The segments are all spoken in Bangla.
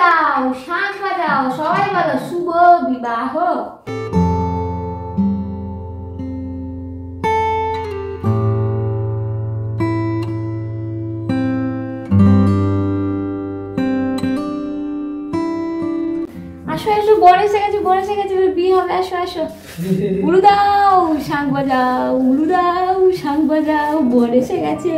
দাও, শাঁখ বাজাও সবাই বলো শুভ বিবাহ। আসো আসো, বড় এসে গেছে, বড় এসে গেছে বিয়ে হবে, আসো আসো। উলু দাও, শাঁখ বাজাও, উলু দাও, শাঁখ বাজাও, বড় এসে গেছে।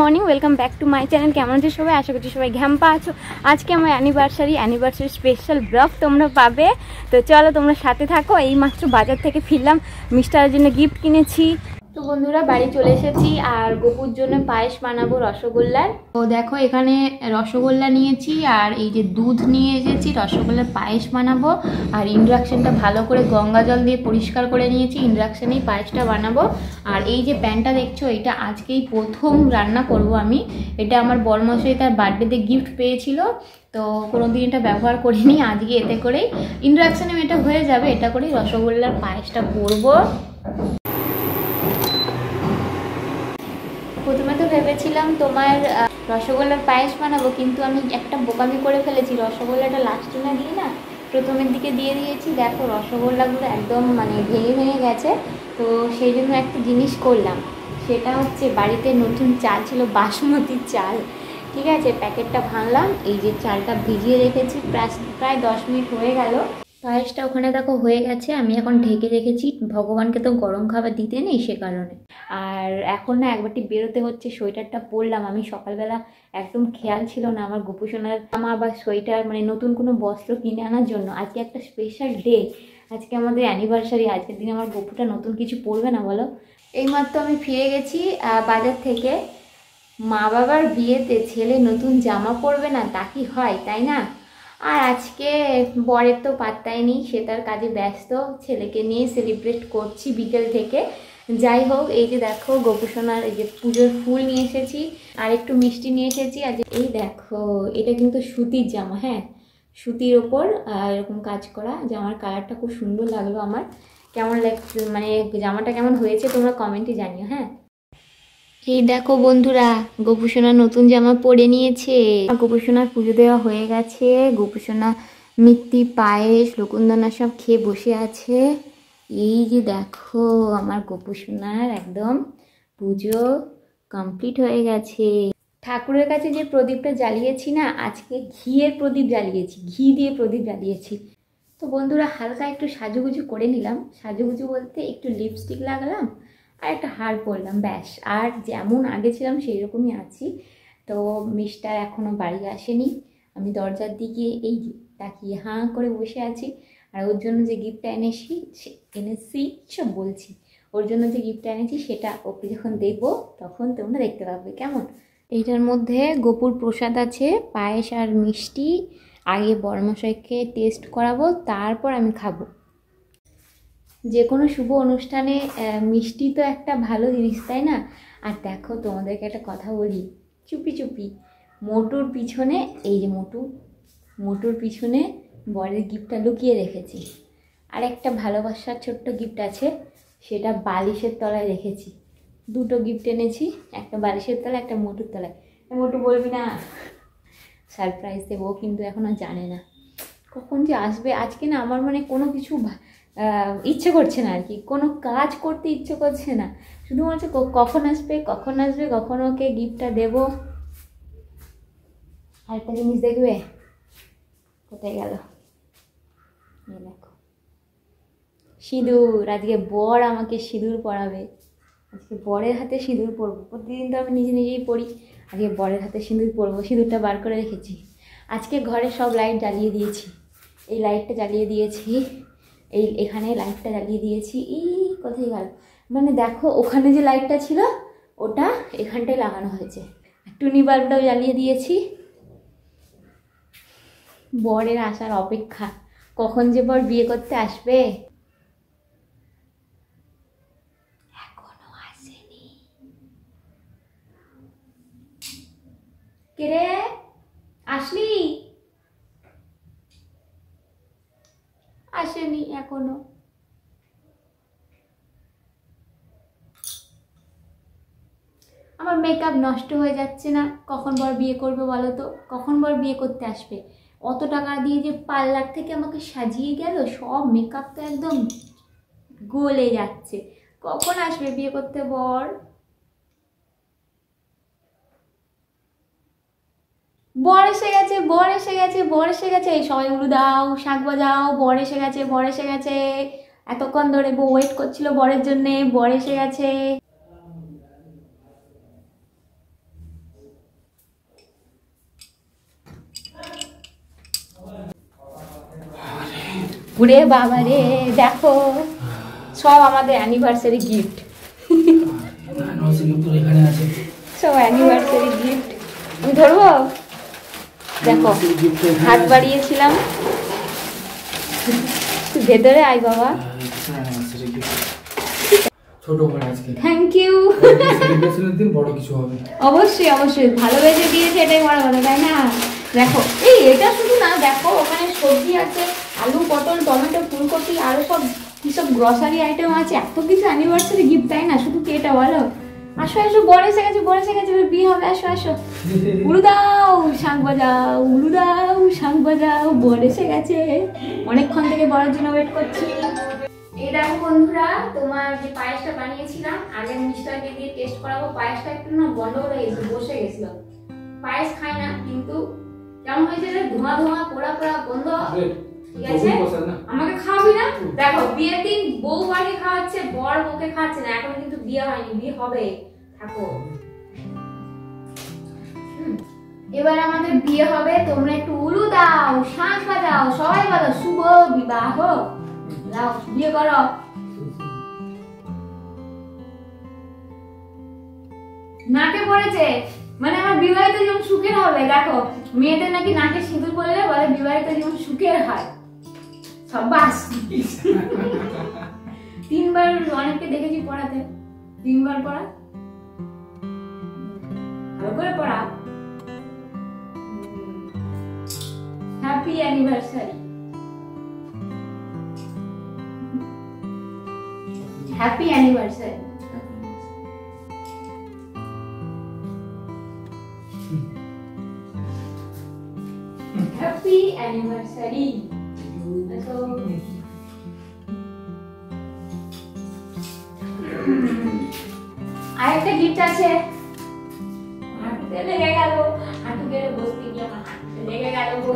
Morning welcome back to my channel কেমন আছে সবাই? আশা করছি সবাই ঘ্যাম্পা আছো। আজকে আমার অ্যানিভার্সারি অ্যানিভার্সারি স্পেশাল ব্লগ তোমরা পাবে। তো চলো তোমরা সাথে থাকো। এই মাত্র বাজার থেকে ফিরলাম। মিস্টারের জন্য গিফট কিনেছি। বন্ধুরা, বাড়ি চলে এসেছি আর গোপুর জন্য পায়েস বানাবো রসগোল্লার। তো দেখো, এখানে রসগোল্লা নিয়েছি আর এই যে দুধ নিয়ে এসেছি, রসগোল্লার পায়েস বানাবো। আর ইন্ডাকশানটা ভালো করে গঙ্গা জল দিয়ে পরিষ্কার করে নিয়েছি, ইন্ডাকশানেই পায়েসটা বানাবো। আর এই যে প্যানটা দেখছ, এটা আজকেই প্রথম রান্না করব আমি। এটা আমার বড়মশাই তার বার্থডেতে গিফট পেয়েছিল, তো কোনোদিন এটা ব্যবহার করিনি, আজকে এতে করেই। ইন্ডাকশানে এটা হয়ে যাবে, এটা করেই রসগোল্লার পায়েসটা করব। প্রথমে তো ভেবেছিলাম তোমার রসগোল্লার পায়েস বানাবো, কিন্তু আমি একটা বোকামি করে ফেলেছি। রসগোল্লাটা লাস্টে না দিয়ে না প্রথমের দিকে দিয়ে দিয়েছি। দেখো, রসগোল্লাগুলো একদম মানে ভেঙে ভেঙে গেছে। তো সেই জন্য একটা জিনিস করলাম। সেটা হচ্ছে বাড়িতে নতুন চাল ছিল বাসমতির চাল। ঠিক আছে, প্যাকেটটা ভাঙলাম। এই যে চালটা ভিজিয়ে রেখেছি, প্রায় প্রায় দশ মিনিট হয়ে গেল। পায়েসটা ওখানে দেখো হয়ে গেছে, আমি এখন ঢেকে রেখেছি। ভগবানকে তো গরম খাবার দিতে নেই সে কারণে। আর এখন না একবারটি বেরোতে হচ্ছে, সোয়েটারটা পরলাম। আমি সকালবেলা একদম খেয়াল ছিল না আমার গোপুসোনার জামা বা সোয়েটার মানে নতুন কোনো বস্ত্র কিনে আনার জন্য। আজকে একটা স্পেশাল ডে আজকে আমাদের অ্যানিভার্সারি আজকের দিন আমার গপুটা নতুন কিছু পরবে না বলো? এইমাত্র আমি ফিরে গেছি বাজার থেকে। মা বাবার বিয়েতে ছেলে নতুন জামা পরবে না, তা কি হয়, তাই না? আর আজকে বরের তো পাত্তাই নেই, সে তার কাজে ব্যস্ত। ছেলেকে নিয়ে সেলিব্রেট করছি বিকেল থেকে। যাই হোক, এই যে দেখো, গোপুসোনার এই যে পুজোর ফুল নিয়ে এসেছি, আর একটু মিষ্টি নিয়ে এসেছি। আর এই দেখো, এটা কিন্তু সুতির জামা হ্যাঁ? সুতির ওপর এরকম কাজ করা। জামার কালারটা খুব সুন্দর লাগল আমার। কেমন লাগছে মানে জামাটা কেমন হয়েছে তোমরা কমেন্টে জানিও হ্যাঁ? এই দেখো বন্ধুরা গোপুসোনা নতুন জামা পরে নিয়েছে। গোপুসোনার পুজো দেওয়া হয়ে গেছে। গোপুসোনা মিত্তি, পায়েস, লকুন্দনা সব খেয়ে বসে আছে। এই যে দেখো, আমার গোপুসোনার একদম পুজো কমপ্লিট হয়ে গেছে। ঠাকুরের কাছে যে প্রদীপটা জ্বালিয়েছি না, আজকে ঘিয়ের প্রদীপ জ্বালিয়েছি, ঘি দিয়ে প্রদীপ জ্বালিয়েছি। তো বন্ধুরা, হালকা একটু সাজুগুজু করে নিলাম। সাজুগুজু বলতে একটু লিপস্টিক লাগালাম আর একটা হার পরলাম, ব্যাস। আর যেমন আগে ছিলাম সেই রকমই আছি। তো মিস্টার এখনও বাড়ি আসেনি। আমি দরজার দিকে এই তাকিয়ে হাঁ করে বসে আছি। আর ওর জন্য যে গিফটটা এনেছি এনেছি, সব বলছি। ওর জন্য যে গিফটটা এনেছি, সেটা ওকে যখন দেবো, তখন তোমরা দেখতে পাবে। কেমন? এইটার মধ্যে গোপুর প্রসাদ আছে, পায়েস আর মিষ্টি। আগে বড়মশাইকে টেস্ট করাবো, তারপর আমি খাব। যে কোনো শুভ অনুষ্ঠানে মিষ্টি তো একটা ভালো জিনিস, তাই না? আর দেখো, তোমাদেরকে একটা কথা বলি। চুপি চুপি। মোটুর পিছনে, এই যে মোটু, মোটুর পিছনে বরের গিফটটা লুকিয়ে রেখেছি। আর একটা ভালোবাসার ছোট্ট গিফট আছে, সেটা বালিশের তলায় রেখেছি। দুটো গিফট এনেছি, একটা বালিশের তলায়, একটা মোটুর তলায়। মোটু, বলবি না? সারপ্রাইজ দেবো, কিন্তু এখন আর জানে না। কখন যে আসবে, আজকে না আমার মানে কোনো কিছু ইচ্ছে করছে না আর কি। কোনো কাজ করতে ইচ্ছে করছে না। শুধু হচ্ছে ক- কখন আসবে কখন আসবে, কখন ওকে গিফটটা দেবো? আরেকটা জিনিস দেখবে? কোথায় গেল? দেখো। সিঁদুর। আজকে বর আমাকে সিঁদুর পরাবে। আজকে বরের হাতে সিঁদুর পরবো। প্রতিদিন তো আমি নিজে নিজেই পড়ি আজকে বরের হাতে সিঁদুর পরবো। সিঁদুরটা বার করে রেখেছি। আজকে ঘরে সব লাইট জ্বালিয়ে দিয়েছি। এই লাইটটা জ্বালিয়ে দিয়েছি। এই এখানে লাইটটা জ্বালিয়ে দিয়েছি। ই, কোথায় গেল? মানে দেখো, ওখানে যে লাইটটা ছিল, ওটা এখানটায় লাগানো হয়েছে। টুনি বাল্বটাও জ্বালিয়ে দিয়েছি। বরের আসার অপেক্ষা। কখন যে বর বিয়ে করতে আসবে? এখনও আসেনি। কে রে? আসলি? আসেনি এখনও। আমার মেকআপ নষ্ট হয়ে যাচ্ছে না। কখন বর বিয়ে করবে বলো তো? কখন বর বিয়ে করতে আসবে? অত টাকা দিয়ে যে পার্লার থেকে আমাকে সাজিয়ে গেল, সব মেকআপ তো একদম গলে যাচ্ছে। কখন আসবে বিয়ে করতে বর? বর এসে বর এসে গেছে বর এসে গেছে। এই সবাই উড়ু দাও শাক বাজাও বর এসে গেছে বর এসে গেছে। এতক্ষণ ধরে বউ ওয়েট করছিল বরের জন্যে বর এসে গেছে। উরে বাবা রে দেখো সব আমাদের অ্যানিভার্সারি গিফট সব অ্যানিভার্সারি গিফট আমি ধরবো? দেখো হাত বাড়িয়েছিলাম। ভেতরে আয় বাবা। ছোট করে আজকে। থ্যাংক ইউ সেলিব্রেশনের দিন বড় কিছু হবে। অবশ্যই অবশ্যই। ভালোবেসে দিয়েছে এটাই বড় কথা তাই না? দেখো এই এটা শুধু না দেখো ওখানে সবজি আছে আলু পটল টমেটো ফুলকপি আরও সব কি সব গ্রসারি আইটেম আছে এত কিছু অ্যানিভার্সারি গিফট তাই না? শুধু কি এটা বলো? আসো আসো বড় এসে গেছে বড় এসে গেছে বিয়ে হবে আসো আসো। উলু দাও শাঁখ বাজাও উলু দাও শাঁখ বাজাও বর এসে গেছে। অনেকক্ষণ থেকে বড়ের জন্য ওয়েট করছি। এই দেখো বন্ধুরা তোমার যে পায়েসটা বানিয়েছিলাম আগে মিষ্টাকে দিয়ে টেস্ট করাবো। পায়েসটা একটু না গন্ডগোল হয়ে গেছে বসে গেছিল। পায়েস খাই না কিন্তু কেমন হয়েছে রে ধোঁয়া ধোঁয়া পোড়া পোড়া গন্ধ। ঠিক আছে? আমাকে খাওয়াবি না? দেখো বিয়ের দিন বউ বাড়ি খাওয়াচ্ছে বর বউকে খাওয়াচ্ছে না এখন কিন্তু বিয়ে হয়নি বিয়ে হবে। এবার আমাদের বিয়ে হবে, তোমরা একটু উলু দাও শাঁখ বাজাও সবাই বলো, শুভ বিবাহ। যাও বিয়ে করো। নাকে পড়েছে। মানে আমার বিবাহিত জীবন সুখের হবে, দেখো। মেয়েদের নাকি নাকে সিঁদুর পড়লে বলে বিবাহিত জীবন সুখের হয়। সবাস তিনবার অনেককে দেখেছি পড়াতে। তিনবার পড়া। 얼굴 보라. Happy anniversary. Happy anniversary. Happy anniversary. So, I have. আর একটা গিফট আছে হাঁটুতে লেগে গেল হাঁটু গেলে বসতে গিয়ে আমার হাঁটুতে লেগে গেল গো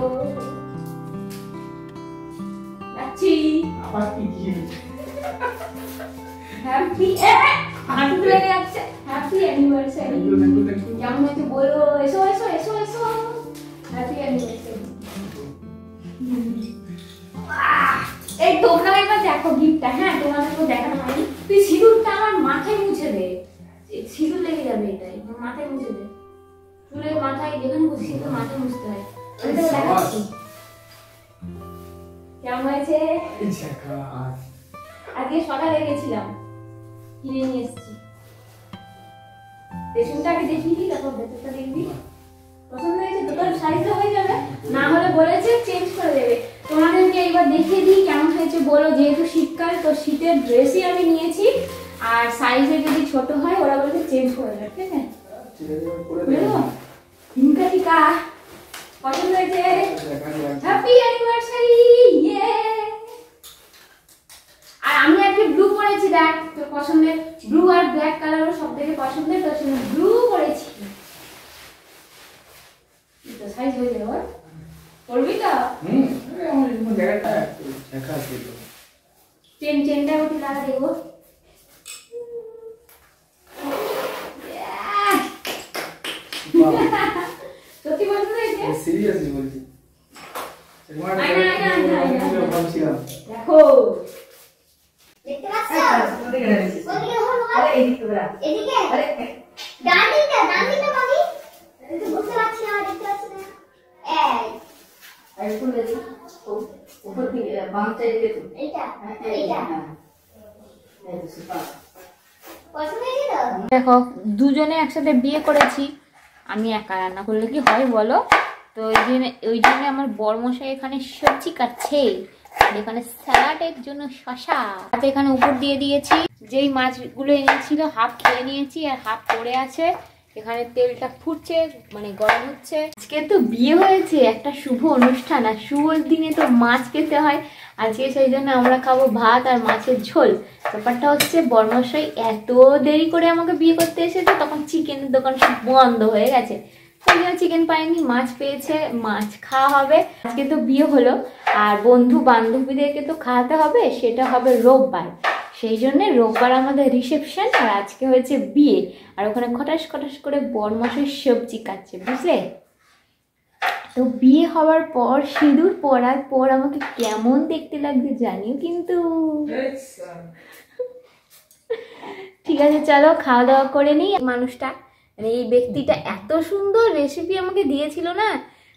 যাচ্ছি আবার কি কি হ্যাপি হাঁটুতে লেগে যাচ্ছে হ্যাপি অ্যানিভার্সারি কেমন হয়েছে বলো এসো এসো এসো এসো হ্যাপি অ্যানিভার্সারি এই তোমরা একবার দেখো গিফটটা হ্যাঁ তোমাদেরকে দেখানো হয়নি তুই সিঁদুরটা আমার মাথায় মুছে দে এই সিঁদুর লেগে যাবে এটাই আমার মাথায় মুছে দে মাথায় যেখানে মাথায় মুছতে হয়। আমি তোকে দেখাচ্ছি। কেমন হয়েছে? আজকে সকালে গেছিলাম কিনে নিয়ে এসেছি। রেশনটা দেখিয়ে দিই তারপর ভেতরটা দেখবি পছন্দ হয়েছে? তোর সাইজটা হয়ে যাবে। না হলে বলেছে চেঞ্জ করে দেবে। তোমাদেরকে এবার দেখিয়ে দিই কেমন হয়েছে। বলো যেহেতু শীতকাল তো শীতের ড্রেসই আমি নিয়েছি। আর সাইজে যদি ছোট হয় ওরা বলেছে চেঞ্জ করে দেবে ঠিক আছে? টিকা পছন্দ হয়েছে? হ্যাপি অ্যানিভার্সারি ইয়ে আর আমি আজকে ব্লু পরেছি দেখ তোর পছন্দের ব্লু আর ব্ল্যাক কালারও সব থেকে পছন্দের তোর সঙ্গে ব্লু পরেছি। তো সাইজ হয়ে যাবে। পরবি তো? চেন চেনটা ওটি লাগা দেবো হয়েছে সিরিয়াসলি বলছি দেখো দেখতে দেখো দুজনে একসাথে বিয়ে করেছি আমি একা রান্না করলে কি হয় বলো? তো ওই জন্য ওই জন্য আমার বরমশাই এখানে সবজি কাটছে। আর এখানে স্যালাডের জন্য শশা। হাতে এখানে উপর দিয়ে দিয়েছি। যেই মাছগুলো এনেছিল, হাফ খেয়ে নিয়েছি আর হাফ পড়ে আছে। এখানে তেলটা ফুটছে মানে গরম হচ্ছে। আজকে তো বিয়ে হয়েছে, একটা শুভ অনুষ্ঠান। আর শুভ দিনে তো মাছ খেতে হয়। আজকে সেই জন্য আমরা খাব ভাত আর মাছের ঝোল। ব্যাপারটা হচ্ছে, বর্মশাই এত দেরি করে আমাকে বিয়ে করতে এসেছে, তখন চিকেনের দোকান বন্ধ হয়ে গেছে। সেই চিকেন পাইনি মাছ পেয়েছে মাছ খাওয়া হবে। আজকে তো বিয়ে হলো আর বন্ধু বান্ধবীদেরকে তো খাওয়াতে হবে সেটা হবে রোববার। সেই জন্যে রোববার আমাদের রিসেপশন আর আজকে হয়েছে বিয়ে। আর ওখানে খটাস খটাস করে বরমশাই সবজি কাটছে বুঝলে? তো বিয়ে হওয়ার পর সিঁদুর পরার পর আমাকে কেমন দেখতে লাগবে জানিও কিন্তু। ঠিক আছে চলো খাওয়া দাওয়া করে নিই। মানুষটা মানে এই ব্যক্তিটা এত সুন্দর রেসিপি আমাকে দিয়েছিল না?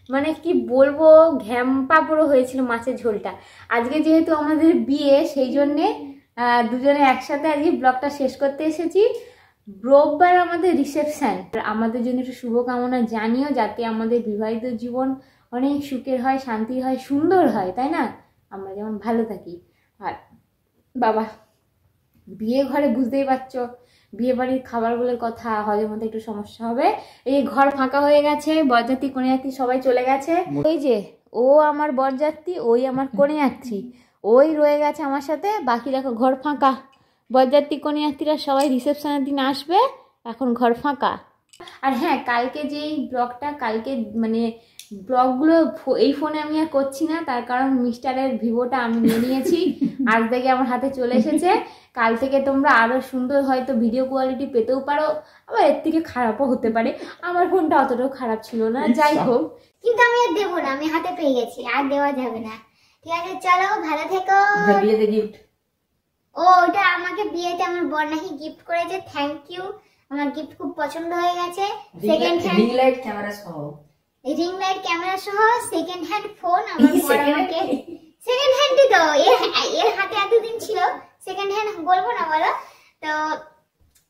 মানে কি বলব ঘ্যাম পাপড়ো হয়েছিল মাছের ঝোলটা। আজকে যেহেতু আমাদের বিয়ে, সেই জন্যে দুজনে একসাথে আজকে ব্লগটা শেষ করতে এসেছি। রোববার আমাদের রিসেপশন আমাদের জন্য একটু শুভকামনা জানিও, যাতে আমাদের বিবাহিত জীবন অনেক সুখের হয় শান্তির হয়, সুন্দর হয়, তাই না? আমরা যেমন ভালো থাকি। আর বাবা, বিয়ে ঘরে বুঝতেই পারছ। বিয়ে বাড়ির খাবারগুলোর কথা হজম হতে একটু সমস্যা হবে। এই ঘর ফাঁকা হয়ে গেছে বরযাত্রী কনেযাত্রী সবাই চলে গেছে। ওই যে ও আমার বরযাত্রী ওই আমার কনেযাত্রী ওই রয়ে গেছে আমার সাথে বাকি দেখো ঘর ফাঁকা। বরযাত্রী কনেযাত্রীরা সবাই রিসেপশনের দিন আসবে এখন ঘর ফাঁকা। আর হ্যাঁ কালকে যেই ব্লগটা কালকে মানে ব্লগগুলো এই ফোনে আমি আর করছি না তার কারণ মিস্টারের ভিভোটা আমি নিয়ে নিয়েছি। আজ থেকে আমার হাতে চলে এসেছে। কাল থেকে তোমরা আরও সুন্দর হয়তো ভিডিও কোয়ালিটি পেতেও পারো। আবার এর থেকে খারাপও হতে পারে। আমার ফোনটা অতটাও খারাপ ছিল না। যাই হোক। কিন্তু আমি আর দেবো না আমি হাতে পেয়ে গেছি আর দেওয়া যাবে না। ঠিক আছে চলো ভালো থেকো। বিয়েতে গিফট ও ওটা আমাকে বিয়েতে আমার বর নাকি গিফট করেছে থ্যাংক ইউ আমার গিফট খুব পছন্দ হয়ে গেছে। Second hand ring light camera সহ। রিং লাইট ক্যামেরা সহ সেকেন্ড হ্যান্ড ফোন আমার বর আমাকে সেকেন্ড হ্যান্ডই তো এর এর হাতে এতদিন ছিল। সেকেন্ড হ্যান্ড বলব না বলো? তো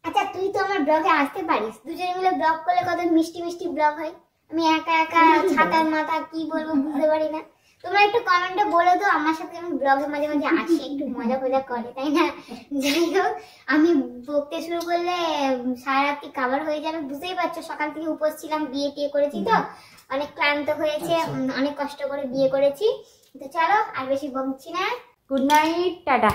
আচ্ছা তুই তো আমার ব্লগে আসতে পারিস। দুজনে মিলে ব্লগ করলে কত মিষ্টি মিষ্টি ব্লগ হয়? আমি একা একা ছাতার মাথা কি বলব বুঝতে পারি না। তোমরা একটু কমেন্টে বলো তো আমার সাথে আমি ব্লগে মাঝে মাঝে আসি একটু মজা ফজা করে তাই না? যাই হোক আমি বকতে শুরু করলে সারা রাত্রি কাবার হয়ে যাবে। বুঝতেই পারছ সকাল থেকে উপোস ছিলাম বিয়ে টিয়ে করেছি তো। অনেক ক্লান্ত হয়েছে অনেক কষ্ট করে বিয়ে করেছি। তো চলো আর বেশি বকছি না। Good night tata.